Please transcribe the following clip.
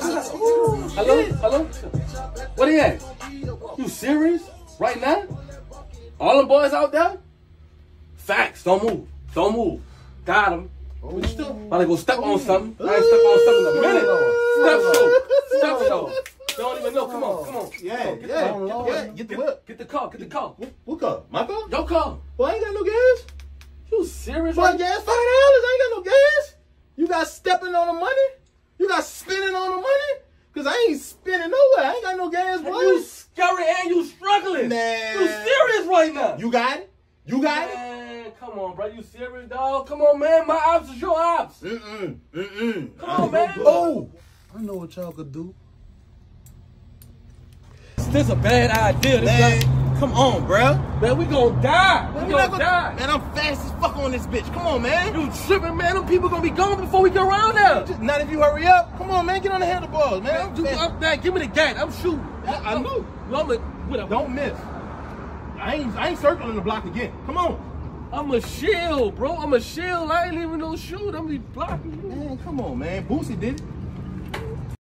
Hello? Hello? What are you at? You serious? Right now? All them boys out there? Facts. Don't move. Don't move. Got him. About to go step on something. I ain't step on something in a minute. Step show. Step show. Don't even know. Come on. Come on. Yeah, Come on, get yeah, the- yeah, get- the whip. Get the car. Get the car. What car? My car? Your car. Well, I ain't got no gas. You serious? What Right? gas? Five dollars. I ain't got no gas. You got stepping on the money? You got spending on the money? Cause I ain't spinning nowhere. I ain't got no gas, bro. You scary and you struggling. Man. You serious right now? You got it? You got it? Man, come on, bro. You serious, dog? Come on, man. My ops is your ops. Mm-mm. Mm-mm. Come on, man. Oh. I know what y'all could do. This a bad idea. This Man, like- come on, bro. man, we gonna die. Man, We we not gonna gonna- die. Man, I'm fast as fuck on this bitch. Come on, man. You tripping, man? Them people gonna be gone before we get around there. Just- Not if you hurry up. Come on, man. Get on the handlebars, man. I'm Man, fast. up there, give me the gat. I'm shooting. I-. I'm a, Don't miss. I ain't I ain't circling the block again. Come on. I'm a shield, bro. I'm a shield. I ain't even no shoot. I'm be blocking you. Man, come on, man. Boosie did it.